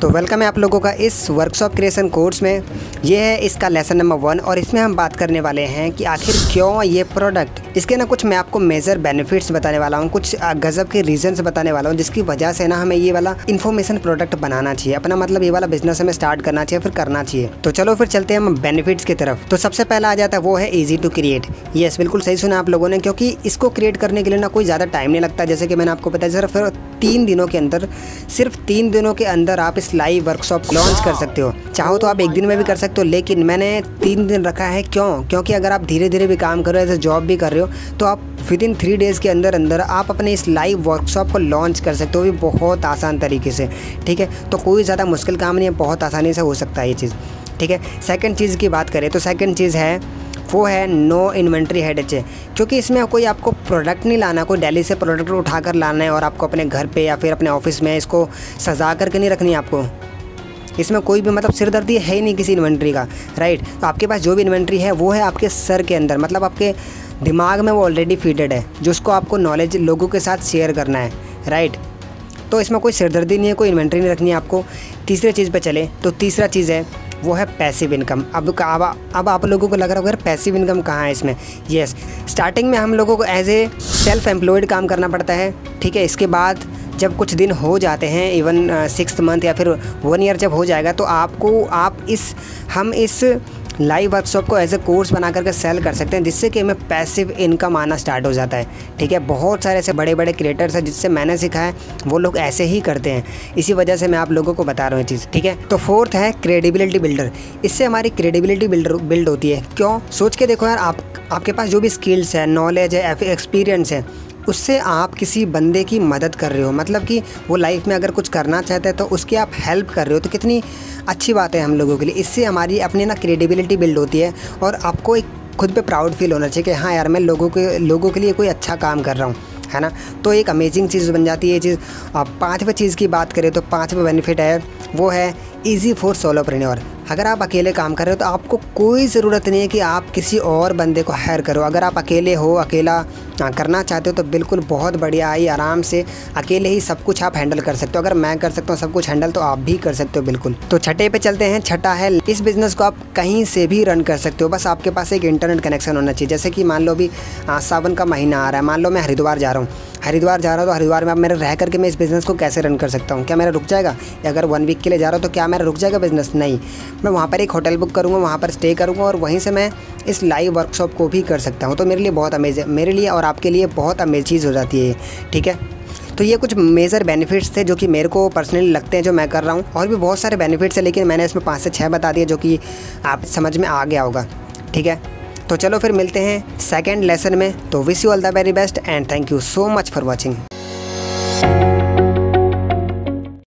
तो वेलकम है आप लोगों का इस वर्कशॉप क्रिएशन कोर्स में। ये है इसका लेसन नंबर वन और इसमें हम बात करने वाले हैं कि आखिर क्यों ये प्रोडक्ट इसके ना कुछ मैं आपको मेजर बेनिफिट्स बताने वाला हूँ, कुछ गज़ब के रीजंस बताने वाला हूँ, जिसकी वजह से ना हमें ये वाला इन्फॉर्मेशन प्रोडक्ट बनाना चाहिए। अपना मतलब ये वाला बिज़नेस हमें स्टार्ट करना चाहिए, फिर करना चाहिए। तो चलो फिर चलते हैं हम बेनिफिट्स की तरफ़। तो सबसे पहला आ जाता है वो है ईजी टू क्रिएट यस बिल्कुल सही सुना आप लोगों ने, क्योंकि इसको क्रिएट करने के लिए ना कोई ज़्यादा टाइम नहीं लगता। जैसे कि मैंने आपको बताया सिर्फ़ तीन दिनों के अंदर, सिर्फ़ तीन दिनों के अंदर आप इस लाइव वर्कशॉप लॉन्च कर सकते हो। चाहो तो आप एक दिन में भी कर सकते हो, लेकिन मैंने तीन दिन रखा है। क्यों? क्योंकि अगर आप धीरे धीरे भी काम कर रहे हो एज जॉब भी कर रहे हो तो आप विद इन थ्री डेज़ के अंदर अंदर आप अपने इस लाइव वर्कशॉप को लॉन्च कर सकते हो भी बहुत आसान तरीके से। ठीक है? तो कोई ज़्यादा मुश्किल काम नहीं है, बहुत आसानी से हो सकता है ये चीज़। ठीक है? सेकेंड चीज़ की बात करें तो सेकेंड चीज़ है वो है नो इन्वेंट्री हेड एच क्योंकि इसमें कोई आपको प्रोडक्ट नहीं लाना, कोई दिल्ली से प्रोडक्ट उठा कर लाना है और आपको अपने घर पे या फिर अपने ऑफ़िस में इसको सजा करके नहीं रखनी आपको। इसमें कोई भी मतलब सिरदर्दी है ही नहीं किसी इन्वेंट्री का राइट तो आपके पास जो भी इन्वेंट्री है, वो है आपके सर के अंदर। मतलब आपके दिमाग में वो ऑलरेडी फीडेड है जिसको आपको नॉलेज लोगों के साथ शेयर करना है राइट तो इसमें कोई सिरदर्दी नहीं है, कोई इन्वेंट्री नहीं रखनी है आपको। तीसरे चीज़ पे चले तो तीसरा चीज़ है वो है पैसिव इनकम अब अब अब आप लोगों को लग रहा होगा पैसिव इनकम कहाँ है इसमें? यस स्टार्टिंग में हम लोगों को एज ए सेल्फ एम्प्लॉयड काम करना पड़ता है, ठीक है? इसके बाद जब कुछ दिन हो जाते हैं इवन सिक्स मंथ या फिर वन ईयर जब हो जाएगा तो आपको, आप इस, हम इस लाइव वर्कशॉप को एज ए कोर्स बना करके सेल कर सकते हैं, जिससे कि हमें पैसिव इनकम आना स्टार्ट हो जाता है। ठीक है? बहुत सारे ऐसे बड़े बड़े क्रिएटर्स हैं जिससे मैंने सीखा है, वो लोग ऐसे ही करते हैं। इसी वजह से मैं आप लोगों को बता रहा हूँ ये चीज़, ठीक है? तो फोर्थ है क्रेडिबिलिटी बिल्डर इससे हमारी क्रेडिबिलिटी बिल्डर बिल्ड होती है। क्यों? सोच के देखो यार, आप, आपके पास जो भी स्किल्स है नॉलेज है एक्सपीरियंस है उससे आप किसी बंदे की मदद कर रहे हो। मतलब कि वो लाइफ में अगर कुछ करना चाहते हैं तो उसकी आप हेल्प कर रहे हो। तो कितनी अच्छी बात है हम लोगों के लिए। इससे हमारी अपनी ना क्रेडिबिलिटी बिल्ड होती है और आपको एक खुद पे प्राउड फील होना चाहिए कि हाँ यार, मैं लोगों के लोगों के लिए कोई अच्छा काम कर रहा हूँ, है ना? तो एक अमेजिंग चीज़ बन जाती है ये चीज़। पाँचवें चीज़ की बात करें तो पाँचवें बेनिफिट है, वो है ईजी फॉर सोलो सोलोप्रेन्योर अगर आप अकेले काम कर रहे हो तो आपको कोई ज़रूरत नहीं है कि आप किसी और बंदे को हायर करो। अगर आप अकेले हो, अकेला करना चाहते हो तो बिल्कुल बहुत बढ़िया। आई आराम से अकेले ही सब कुछ आप हैंडल कर सकते हो। अगर मैं कर सकता हूँ, सब कुछ हैंडल तो आप भी कर सकते हो बिल्कुल। तो छठे पे चलते हैं। छठा है, इस बिज़नेस को आप कहीं से भी रन कर सकते हो। बस आपके पास एक इंटरनेट कनेक्शन होना चाहिए। जैसे कि मान लो अभी सावन का महीना आ रहा है। मान लो मैं हरिद्वार जा रहा हूँ। हरिद्वार जा रहा हूँ तो हरिद्वार में आप मेरे रह करके मैं इस बिज़नेस को कैसे रन कर सकता हूँ? क्या मेरा रुक जाएगा? अगर वन वीक के लिए जा रहा हूँ तो क्या मेरा रुक जाएगा बिज़नेस नहीं। मैं वहाँ पर एक होटल बुक करूँगा, वहाँ पर स्टे करूँगा और वहीं से मैं इस लाइव वर्कशॉप को भी कर सकता हूँ। तो मेरे लिए बहुत अमेज मेरे लिए और आपके लिए बहुत अमेज चीज़ हो जाती है ठीक है? तो ये कुछ मेजर बेनिफिट्स थे जो कि मेरे को पर्सनली लगते हैं जो मैं कर रहा हूँ। और भी बहुत सारे बेनिफिट्स हैं, लेकिन मैंने इसमें पाँच से छः बता दिए जो कि आप समझ में आ गया होगा, ठीक है? तो चलो फिर मिलते हैं सेकेंड लेसन में। तो wish you all the very best and thank you so much for watching